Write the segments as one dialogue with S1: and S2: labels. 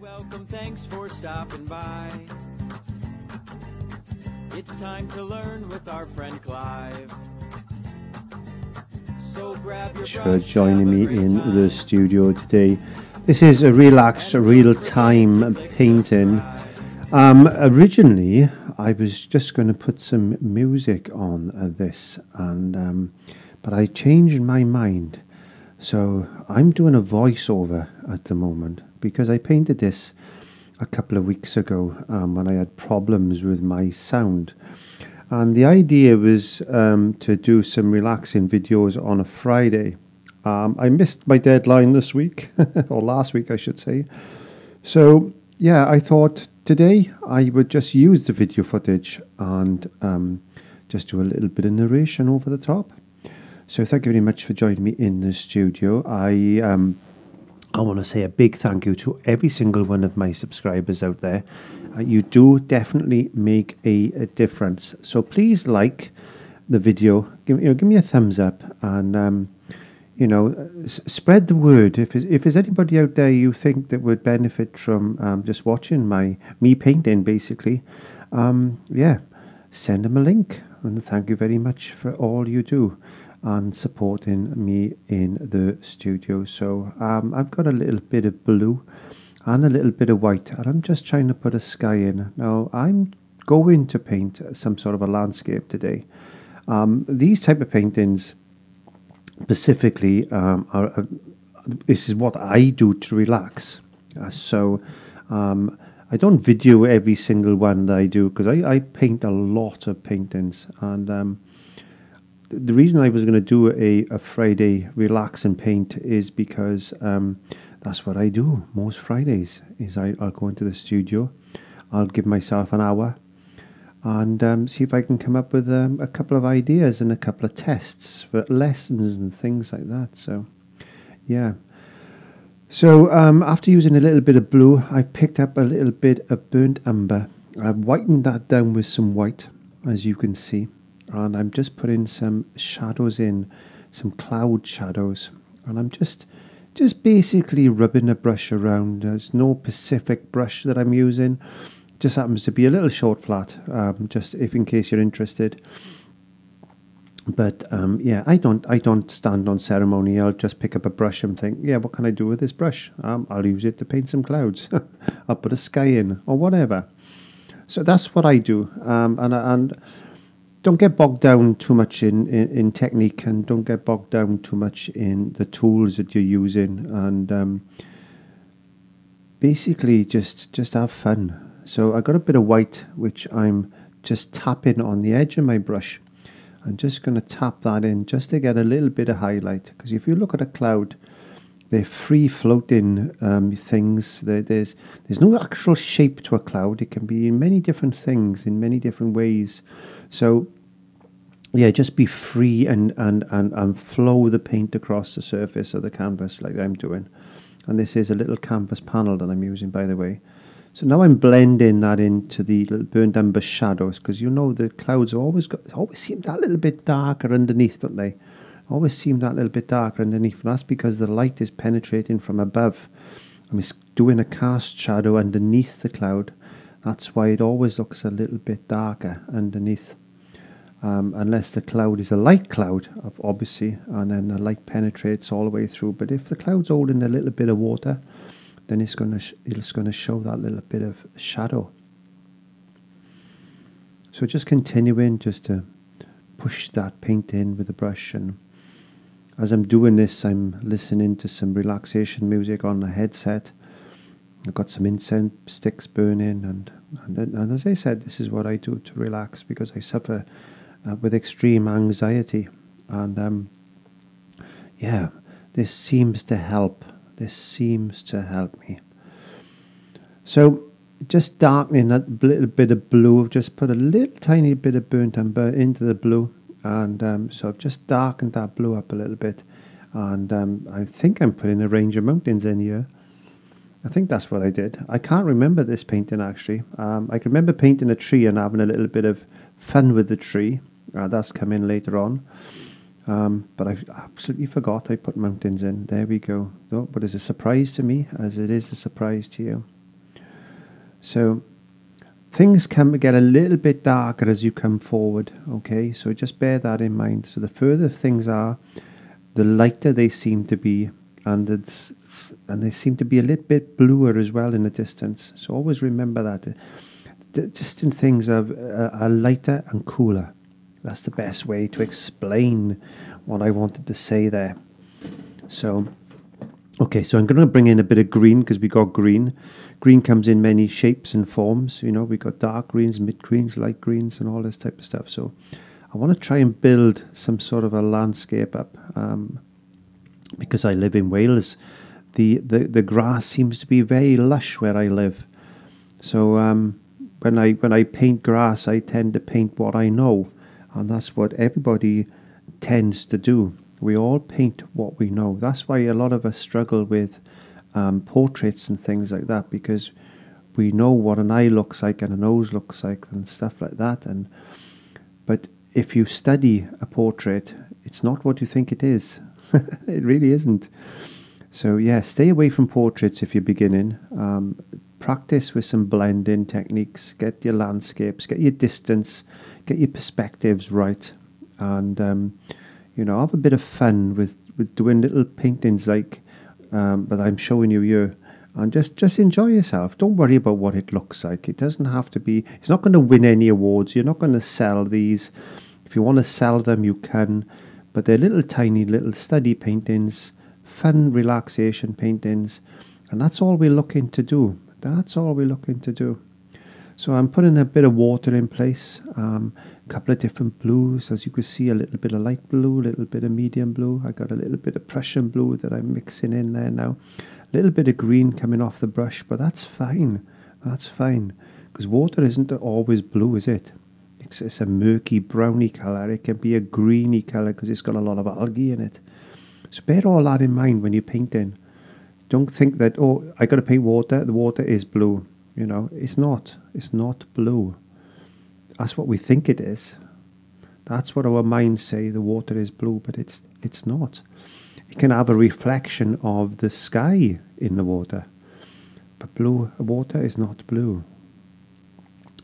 S1: Welcome, thanks for stopping by. It's time to learn with our friend Clive. So grab your
S2: for joining me in the studio today. This is a relaxed, real time painting. Um, originally, I was just going to put some music on uh, this, and um, but I changed my mind. So I'm doing a voiceover at the moment because I painted this a couple of weeks ago um, when I had problems with my sound. And the idea was um, to do some relaxing videos on a Friday. Um, I missed my deadline this week, or last week, I should say. So, yeah, I thought today I would just use the video footage and um, just do a little bit of narration over the top. So, thank you very much for joining me in the studio. I um, I want to say a big thank you to every single one of my subscribers out there. Uh, you do definitely make a, a difference. So please like the video. Give, you know, give me a thumbs up and um, you know s- spread the word. If if there's anybody out there you think that would benefit from um, just watching my me painting, basically, um, yeah, send them a link. And thank you very much for all you do and supporting me in the studio. So um, I've got a little bit of blue and a little bit of white, and I'm just trying to put a sky in. Now I'm going to paint some sort of a landscape today. Um, these type of paintings specifically um, are, are this is what I do to relax. Uh, so um, I don't video every single one that I do because I, I paint a lot of paintings and um, the reason I was going to do a, a Friday relax and paint is because um, that's what I do most Fridays. Is I, I'll go into the studio, I'll give myself an hour, and um, see if I can come up with um, a couple of ideas and a couple of tests for lessons and things like that. So, yeah. So um, after using a little bit of blue, I picked up a little bit of burnt umber. I've whitened that down with some white, as you can see and I'm just putting some shadows in, some cloud shadows, and I'm just just basically rubbing the brush around. There's no specific brush that I'm using. Just happens to be a little short flat, um, just if in case you're interested. But um, yeah, I don't I don't stand on ceremony. I'll just pick up a brush and think, yeah, what can I do with this brush? Um, I'll use it to paint some clouds. I'll put a sky in or whatever. So that's what I do, um, and and don't get bogged down too much in, in, in, technique and don't get bogged down too much in the tools that you're using and um, basically just just have fun. So I got a bit of white which I'm just tapping on the edge of my brush. I'm just going to tap that in just to get a little bit of highlight because if you look at a cloud they're free floating um, things. There, there's there's no actual shape to a cloud. It can be in many different things in many different ways so yeah, just be free and, and, and, and flow the paint across the surface of the canvas like I'm doing. And this is a little canvas panel that I'm using, by the way. So now I'm blending that into the little burnt umber shadows because you know the clouds always got, always seem that little bit darker underneath, don't they? Always seem that little bit darker underneath. And that's because the light is penetrating from above and it's doing a cast shadow underneath the cloud. That's why it always looks a little bit darker underneath um, unless the cloud is a light cloud, obviously, and then the light penetrates all the way through. But if the cloud's holding a little bit of water, then it's going to it's going to show that little bit of shadow. So just continuing, just to push that paint in with the brush, and as I'm doing this, I'm listening to some relaxation music on the headset. I've got some incense sticks burning, and and, then, and as I said, this is what I do to relax because I suffer uh, with extreme anxiety. And um, yeah, this seems to help. This seems to help me. So just darkening that little bit of blue, I've just put a little tiny bit of burnt umber into the blue. And um, so I've just darkened that blue up a little bit. And um, I think I'm putting a range of mountains in here. I think that's what I did. I can't remember this painting actually. Um, I can remember painting a tree and having a little bit of fun with the tree. Uh, that's come in later on. Um, but I absolutely forgot I put mountains in. There we go. Oh, but it's a surprise to me, as it is a surprise to you. So things can get a little bit darker as you come forward. Okay, so just bear that in mind. So the further things are, the lighter they seem to be, and it's, and they seem to be a little bit bluer as well in the distance. So always remember that the distant things are, are lighter and cooler. That's the best way to explain what I wanted to say there. So, okay, so I'm going to bring in a bit of green because we got green. Green comes in many shapes and forms. You know, we got dark greens, mid greens, light greens, and all this type of stuff. So, I want to try and build some sort of a landscape up um, because I live in Wales. The, the the grass seems to be very lush where I live. So um, when I when I paint grass, I tend to paint what I know, and that's what everybody tends to do. We all paint what we know. That's why a lot of us struggle with um, portraits and things like that because we know what an eye looks like and a nose looks like and stuff like that. And but if you study a portrait, it's not what you think it is. it really isn't. So yeah, stay away from portraits if you're beginning. Um, practice with some blending techniques. Get your landscapes, get your distance, get your perspectives right, and um, you know have a bit of fun with with doing little paintings like um, I'm showing you here. And just, just enjoy yourself. Don't worry about what it looks like. It doesn't have to be. It's not going to win any awards. You're not going to sell these. If you want to sell them, you can. But they're little tiny little study paintings, fun relaxation paintings, and that's all we're looking to do. That's all we're looking to do. So I'm putting a bit of water in place, um, a couple of different blues. As you can see, a little bit of light blue, a little bit of medium blue. I got a little bit of Prussian blue that I'm mixing in there now. A little bit of green coming off the brush, but that's fine. That's fine. Because water isn't always blue, is it? It's, it's a murky browny colour. It can be a greeny colour because it's got a lot of algae in it. So bear all that in mind when you're painting. Don't think that, oh, I got to paint water. The water is blue. You know, it's not. It's not blue. That's what we think it is. That's what our minds say the water is blue, but it's it's not. It can have a reflection of the sky in the water. But blue water is not blue.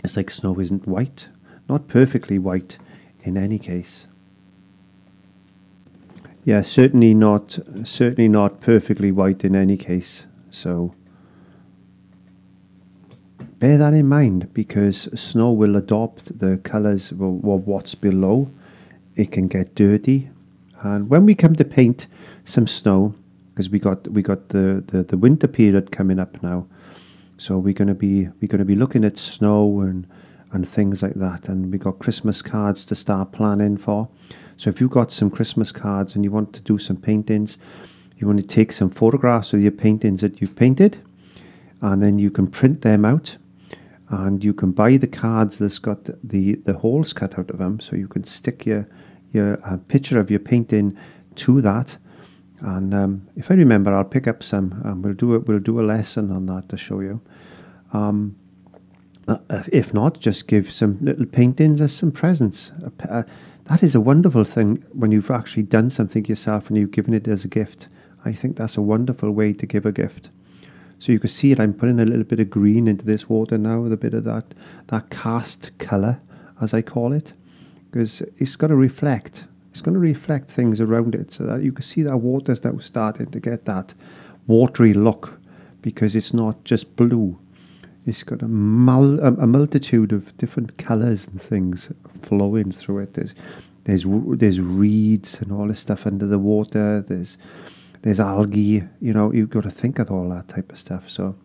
S2: It's like snow isn't white. Not perfectly white in any case yeah, certainly not certainly not perfectly white in any case. So bear that in mind because snow will adopt the colours of what's below. It can get dirty, and when we come to paint some snow, because we got we got the, the, the winter period coming up now, so we're gonna be we're gonna be looking at snow and and things like that, and we got Christmas cards to start planning for. So if you've got some Christmas cards and you want to do some paintings, you want to take some photographs of your paintings that you've painted, and then you can print them out, and you can buy the cards that's got the the holes cut out of them, so you can stick your your uh, picture of your painting to that. And um, if I remember, I'll pick up some. and we'll do it. We'll do a lesson on that to show you. Um, if not, just give some little paintings as some presents. Uh, that is a wonderful thing when you've actually done something yourself and you've given it as a gift. I think that's a wonderful way to give a gift. So you can see it. I'm putting a little bit of green into this water now with a bit of that that cast colour, as I call it, because it's got to reflect. It's going to reflect things around it, so that you can see that water's now starting to get that watery look, because it's not just blue. It's got a, mul- a multitude of different colours and things flowing through it. There's there's there's reeds and all this stuff under the water. There's there's algae. You know, you've got to think of all that type of stuff. So,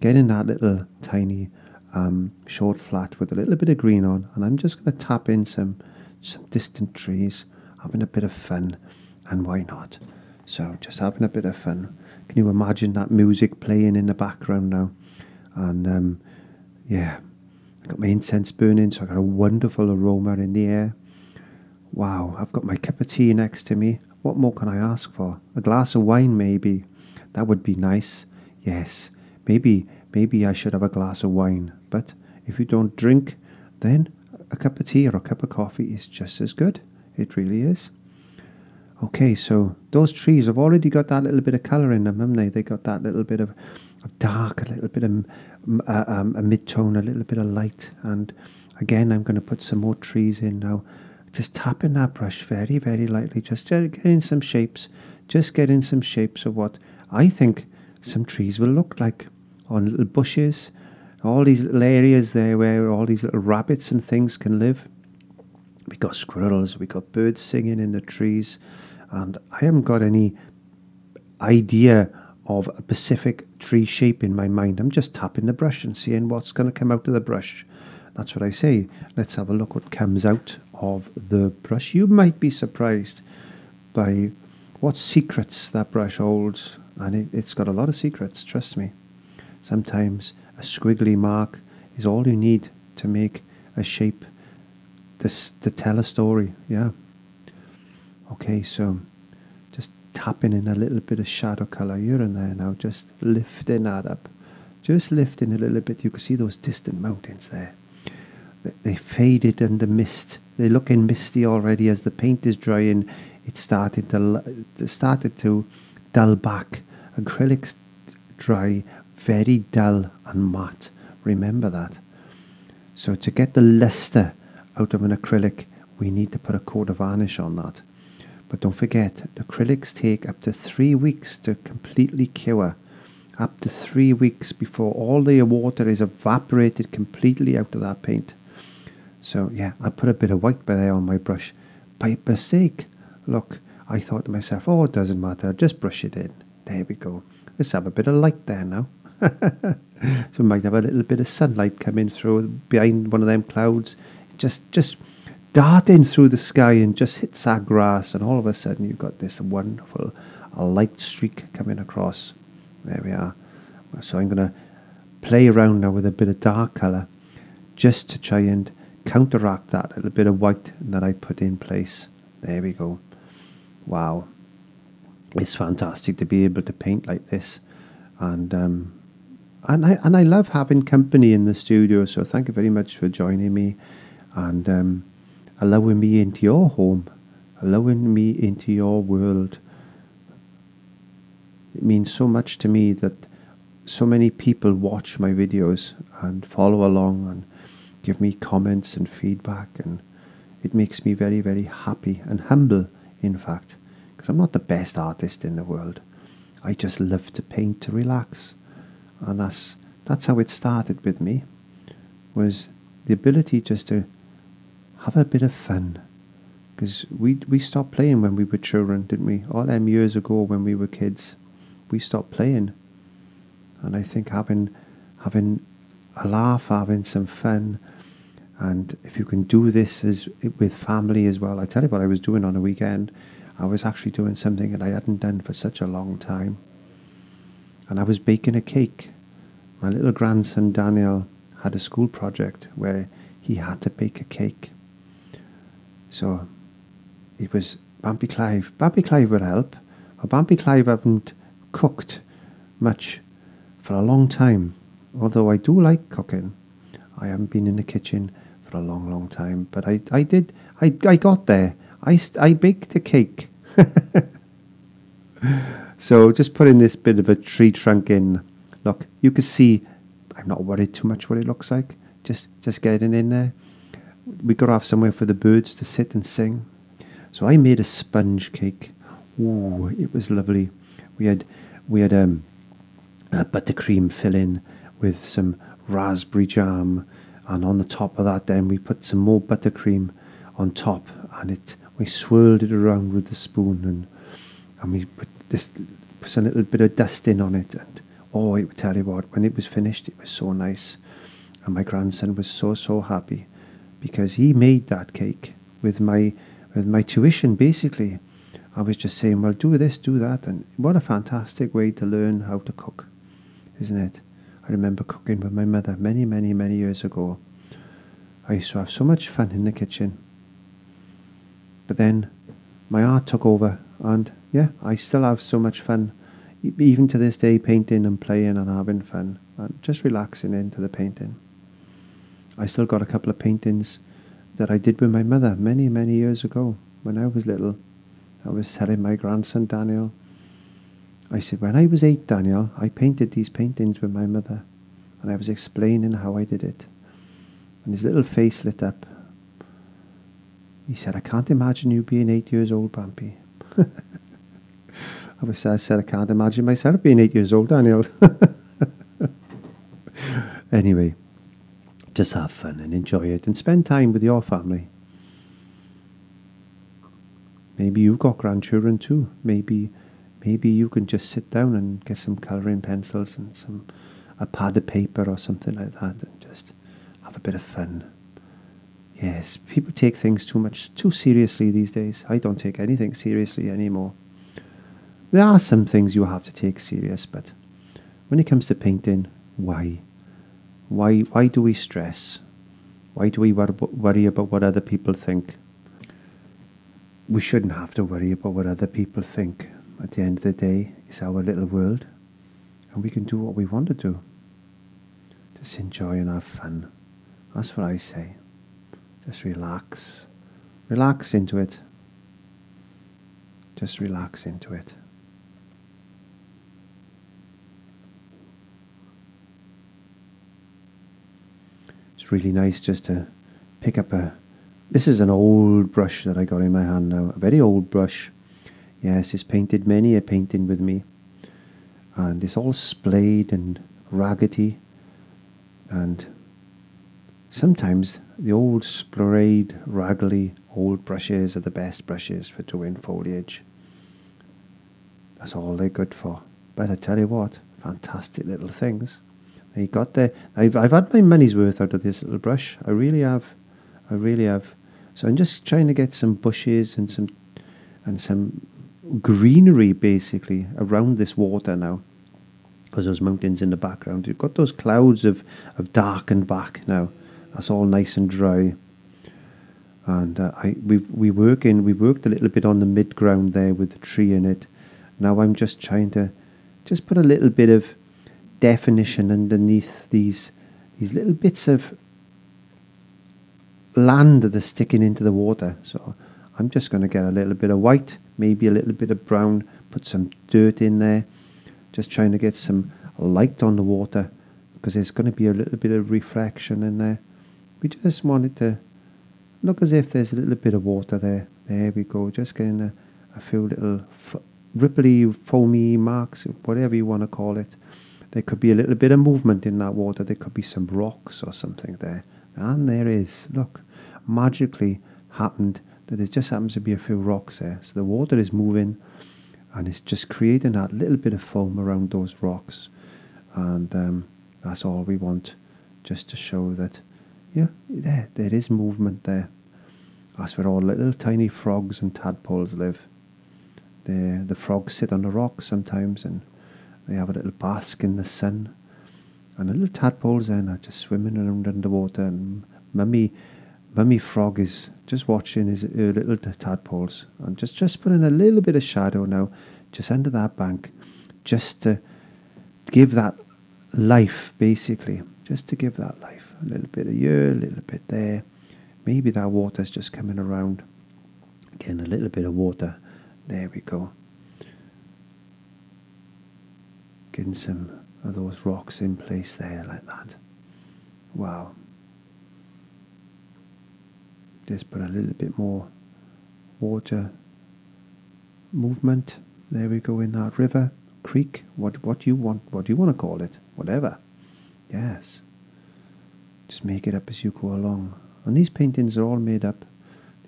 S2: getting that little tiny um, short flat with a little bit of green on, and I'm just going to tap in some some distant trees, having a bit of fun, and why not? So, just having a bit of fun. Can you imagine that music playing in the background now? And um, yeah, I got my incense burning, so I got a wonderful aroma in the air. Wow, I've got my cup of tea next to me. What more can I ask for? A glass of wine, maybe. That would be nice. Yes, maybe maybe I should have a glass of wine. But if you don't drink, then a cup of tea or a cup of coffee is just as good. It really is. Okay, so those trees have already got that little bit of colour in them, haven't they? They got that little bit of dark, a little bit of uh, um, a mid-tone, a little bit of light. And again, I'm going to put some more trees in now. Just tapping that brush very, very lightly, just to get in some shapes, just get in some shapes of what I think some trees will look like on little bushes, all these little areas there where all these little rabbits and things can live. We got squirrels, we got birds singing in the trees, and I haven't got any idea of a specific tree shape in my mind. I'm just tapping the brush and seeing what's going to come out of the brush. That's what I say. Let's have a look what comes out of the brush. You might be surprised by what secrets that brush holds, and it, it's got a lot of secrets, trust me. Sometimes a squiggly mark is all you need to make a shape to, to tell a story, yeah. Okay, so tapping in a little bit of shadow colour here and there now, just lifting that up. Just lifting a little bit. You can see those distant mountains there. They faded in the mist. They're looking misty already as the paint is drying. It started to started to dull back. Acrylics dry very dull and matte. Remember that. So to get the luster out of an acrylic, we need to put a coat of varnish on that. But don't forget, the acrylics take up to three weeks to completely cure. Up to three weeks before all the water is evaporated completely out of that paint. So yeah, I put a bit of white by there on my brush. By mistake. Look, I thought to myself, oh, it doesn't matter, just brush it in. There we go. Let's have a bit of light there now. so we might have a little bit of sunlight coming through behind one of them clouds. Just, just darting through the sky and just hits our grass, and all of a sudden you've got this wonderful light streak coming across. There we are. So I'm going to play around now with a bit of dark colour just to try and counteract that little bit of white that I put in place. There we go. Wow. It's fantastic to be able to paint like this. And um, and I and I love having company in the studio, so thank you very much for joining me. And um, allowing me into your home, allowing me into your world. It means so much to me that so many people watch my videos and follow along and give me comments and feedback and it makes me very very happy and humble in fact because I'm not the best artist in the world. I just love to paint to relax. And that's that's how it started with me was the ability just to have a bit of fun. Because we, we stopped playing when we were children, didn't we? All them years ago when we were kids, we stopped playing. And I think having, having a laugh, having some fun, and if you can do this as with family as well, I tell you what I was doing on a weekend. I was actually doing something that I hadn't done for such a long time. And I was baking a cake. My little grandson Daniel had a school project where he had to bake a cake. So it was Bampy Clive. Bampy Clive would help. But Bampy Clive haven't cooked much for a long time. Although I do like cooking, I haven't been in the kitchen for a long, long time. But I, I did, I, I got there. I, I baked a cake. so just putting this bit of a tree trunk in. Look, you can see I'm not worried too much what it looks like. Just, just getting in there we got to have somewhere for the birds to sit and sing. So I made a sponge cake. Ooh, it was lovely. We had we had um, a buttercream filling with some raspberry jam, and on the top of that, then we put some more buttercream on top, and it we swirled it around with the spoon, and and we put this put a little bit of dusting on it, and oh, I tell you what, when it was finished, it was so nice, and my grandson was so so happy because he made that cake with my with my tuition basically. I was just saying, well, do this, do that, and what a fantastic way to learn how to cook, isn't it? I remember cooking with my mother many, many, many years ago. I used to have so much fun in the kitchen. But then my art took over, and yeah, I still have so much fun, even to this day, painting and playing and having fun, and just relaxing into the painting. I still got a couple of paintings that I did with my mother many, many years ago when I was little. I was telling my grandson Daniel, I said, when I was eight, Daniel, I painted these paintings with my mother. And I was explaining how I did it. And his little face lit up. He said, I can't imagine you being eight years old, Bampy. I was I said, I can't imagine myself being eight years old, Daniel. anyway, just have fun and enjoy it and spend time with your family. Maybe you've got grandchildren too. Maybe maybe you can just sit down and get some colouring pencils and some a pad of paper or something like that and just have a bit of fun. Yes, people take things too much too seriously these days. I don't take anything seriously anymore. There are some things you have to take serious, but when it comes to painting, why? Why why do we stress? Why do we worry about what other people think? We shouldn't have to worry about what other people think. At the end of the day, it's our little world, and we can do what we want to do. Just enjoy and have fun. That's what I say. Just relax. Relax into it. Just relax into it. Really nice just to pick up a. This is an old brush that I got in my hand now, a very old brush. Yes, it's painted many a painting with me, and it's all splayed and raggedy, and sometimes the old splayed, raggedy old brushes are the best brushes for doing foliage. That's all they're good for. But I tell you what, fantastic little things. They got there. I've I've had my money's worth out of this little brush. I really have. I really have. So I'm just trying to get some bushes and some and some greenery basically around this water now. Because those mountains in the background. You've got those clouds of, of darkened back now. That's all nice and dry. And uh, I we we work in we worked a little bit on the mid ground there with the tree in it. Now I'm just trying to just put a little bit of definition underneath these these little bits of land that are sticking into the water. So I'm just going to get a little bit of white, maybe a little bit of brown, put some dirt in there, just trying to get some light on the water because there's going to be a little bit of reflection in there. We just want it to look as if there's a little bit of water there. There we go, just getting a, a few little ripply, foamy marks, whatever you want to call it. There could be a little bit of movement in that water. There could be some rocks or something there. And there is. Look, magically happened that there just happens to be a few rocks there. So the water is moving and it's just creating that little bit of foam around those rocks. And um, that's all we want, just to show that, yeah, there, there is movement there. That's where all little tiny frogs and tadpoles live. The the frogs sit on the rocks sometimes and they have a little bask in the sun. And the little tadpoles then are just swimming around underwater. And mummy, mummy frog is just watching his her little tadpoles and just just putting a little bit of shadow now, just under that bank, just to give that life basically, just to give that life a little bit of here, a little bit there. Maybe that water's just coming around. Again, a little bit of water. There we go. Getting some of those rocks in place there like that. Wow. Just put a little bit more water movement. There we go in that river, creek, what what you want what do you want to call it? Whatever. Yes. Just make it up as you go along. And these paintings are all made up.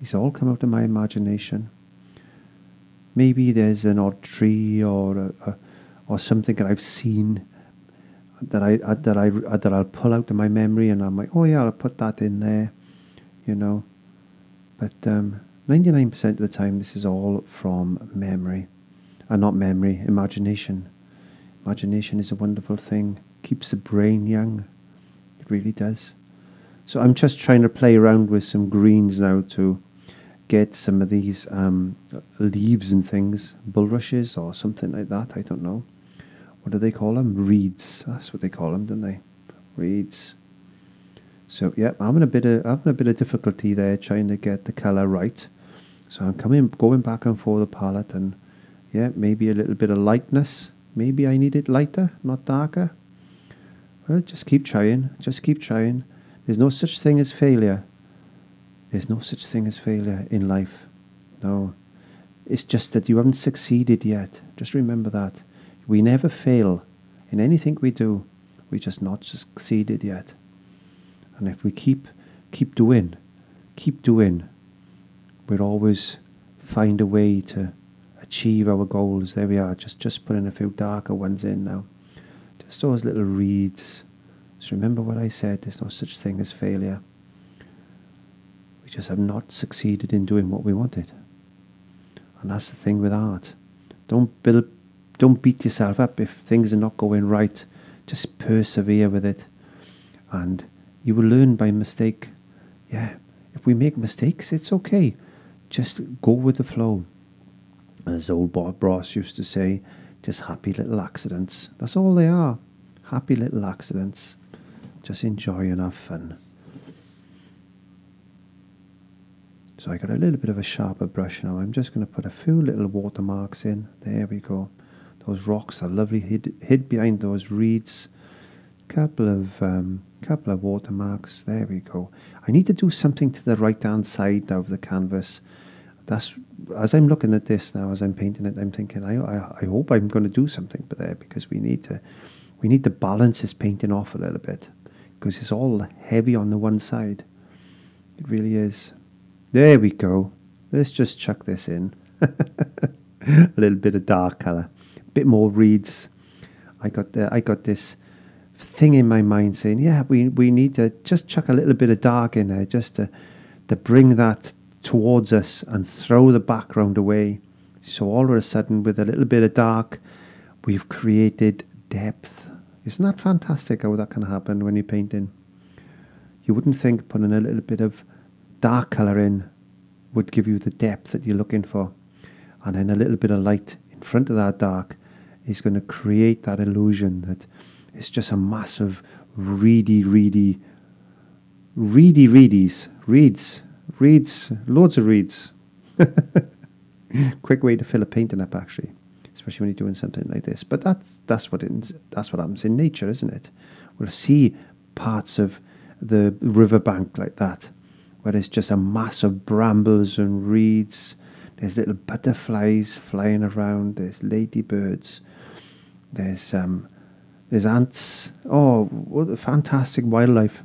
S2: These all come out of my imagination. Maybe there's an odd tree or a, a or something that I've seen that I uh, that I uh, that I'll pull out of my memory, and I'm like, oh yeah, I'll put that in there, you know. But um, 99% of the time, this is all from memory, and uh, not memory, imagination. Imagination is a wonderful thing; keeps the brain young. It really does. So I'm just trying to play around with some greens now to get some of these um, leaves and things, bulrushes or something like that. I don't know what do they call them? Reeds. That's what they call them, don't they? Reeds. So yeah, I'm having a bit of having a bit of difficulty there trying to get the colour right. So I'm coming going back and forth the palette and Yeah, maybe a little bit of lightness. Maybe I need it lighter, not darker. Well, just keep trying. Just keep trying. There's no such thing as failure. There's no such thing as failure in life. No. It's just that you haven't succeeded yet. Just remember that. We never fail in anything we do. We just not succeeded yet. And if we keep keep doing, keep doing, we'll always find a way to achieve our goals. There we are. Just just putting a few darker ones in now. Just those little reeds. Just remember what I said. There's no such thing as failure. We just have not succeeded in doing what we wanted. And that's the thing with art. Don't build, don't beat yourself up if things are not going right. Just persevere with it, and you will learn by mistake. Yeah, if we make mistakes, it's okay. Just go with the flow. As old Bob Ross used to say, just happy little accidents. That's all they are. Happy little accidents. Just enjoy enough fun. So I got a little bit of a sharper brush now. I'm just going to put a few little watermarks in. There we go. Those rocks are lovely hid, hid behind those reeds. Couple of um, couple of watermarks. There we go. I need to do something to the right hand side of the canvas. That's as I'm looking at this now, as I'm painting it, I'm thinking I, I, I hope I'm going to do something but there because we need to we need to balance this painting off a little bit because it's all heavy on the one side. It really is. There we go. Let's just chuck this in. a little bit of dark colour, bit more reeds. I got the, I got this thing in my mind saying, yeah, we we need to just chuck a little bit of dark in there, just to to bring that towards us and throw the background away. So all of a sudden, with a little bit of dark, we've created depth. Isn't that fantastic how that can happen when you're painting? You wouldn't think putting a little bit of dark colour in would give you the depth that you're looking for. And then a little bit of light in front of that dark is going to create that illusion that it's just a massive, reedy, reedy, reedy, reedies, reeds, reeds, loads of reeds. Quick way to fill a painting up, actually, especially when you're doing something like this. But that's that's what it, that's what happens in nature, isn't it? We'll see parts of the riverbank like that where it's just a mass of brambles and reeds. There's little butterflies flying around. There's ladybirds. There's um, there's ants. Oh, what a fantastic wildlife!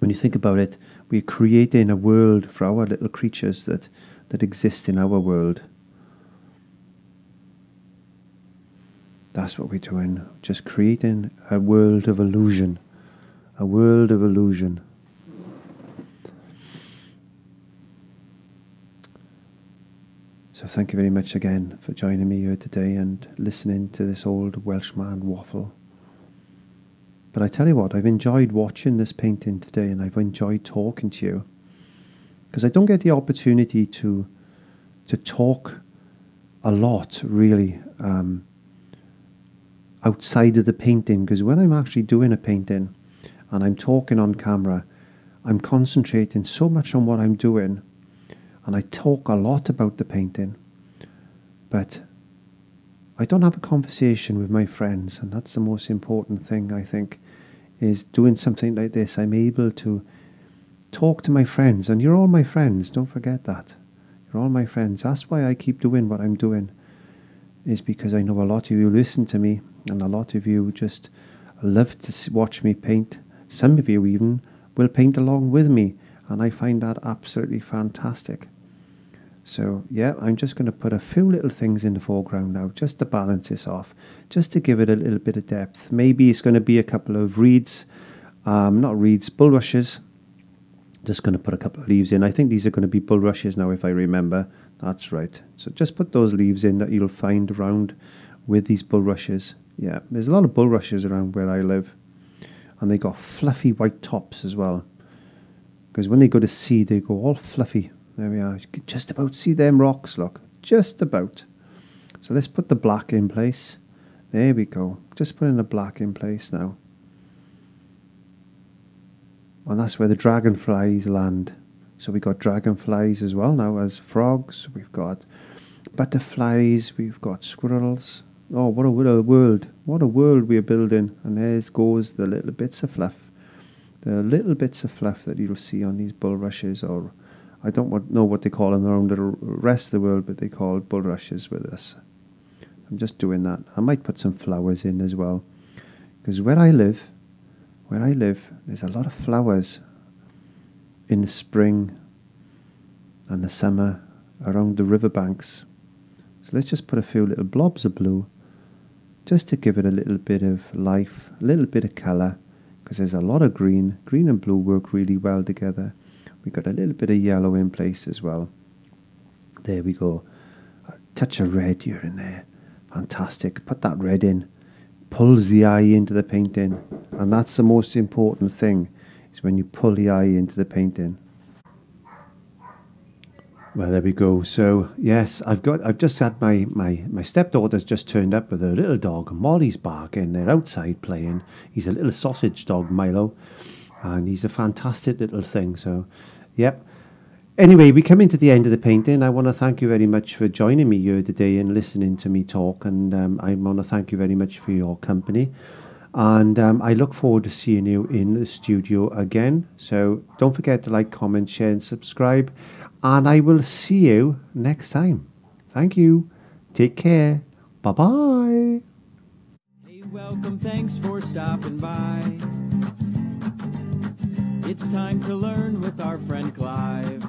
S2: When you think about it, we're creating a world for our little creatures that that exist in our world. That's what we're doing. Just creating a world of illusion. A world of illusion. So thank you very much again for joining me here today and listening to this old Welshman waffle. But I tell you what, I've enjoyed watching this painting today and I've enjoyed talking to you because I don't get the opportunity to to talk a lot really um, outside of the painting because when I'm actually doing a painting and I'm talking on camera, I'm concentrating so much on what I'm doing and I talk a lot about the painting, but I don't have a conversation with my friends, and that's the most important thing I think. Is doing something like this, I'm able to talk to my friends, and you're all my friends. Don't forget that. You're all my friends. That's why I keep doing what I'm doing. Is because I know a lot of you listen to me, and a lot of you just love to watch me paint. Some of you even will paint along with me and I find that absolutely fantastic. So yeah, I'm just going to put a few little things in the foreground now, just to balance this off, just to give it a little bit of depth. Maybe it's going to be a couple of reeds, um, not reeds, bulrushes. Just going to put a couple of leaves in. I think these are going to be bulrushes now, if I remember. That's right. So just put those leaves in that you'll find around with these bulrushes. Yeah, there's a lot of bulrushes around where I live, and they got fluffy white tops as well because when they go to sea, they go all fluffy. There we are. You can just about see them rocks, look. Just about. So let's put the black in place. There we go. Just putting the black in place now. And that's where the dragonflies land. So we've got dragonflies as well now as frogs. We've got butterflies, we've got squirrels. Oh, what a, what a world! What a world we are building! And there goes the little bits of fluff, the little bits of fluff that you'll see on these bulrushes, or I don't know what they call in their own little rest of the world, but they call bulrushes with us. I'm just doing that. I might put some flowers in as well, because where I live, where I live, there's a lot of flowers in the spring and the summer around the riverbanks. So let's just put a few little blobs of blue just to give it a little bit of life, a little bit of colour, because there's a lot of green. Green and blue work really well together. We've got a little bit of yellow in place as well. There we go. A touch of red here and there. Fantastic. Put that red in. Pulls the eye into the painting. And that's the most important thing, is when you pull the eye into the painting. Well, there we go. So yes, I've got. I've just had my my my stepdaughter's just turned up with her little dog. Molly's barking. They're outside playing. He's a little sausage dog, Milo, and he's a fantastic little thing. So, yep. Anyway, we come into the end of the painting. I want to thank you very much for joining me here today and listening to me talk. And um, I want to thank you very much for your company. And um, I look forward to seeing you in the studio again. So don't forget to like, comment, share, and subscribe and I will see you next time. Thank you. Take care. Bye bye.
S1: Hey, welcome. Thanks for stopping by. It's time to learn with our friend Clive.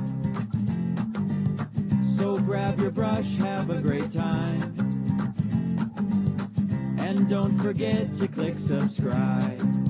S1: So grab your brush, have a great time. And don't forget to click subscribe.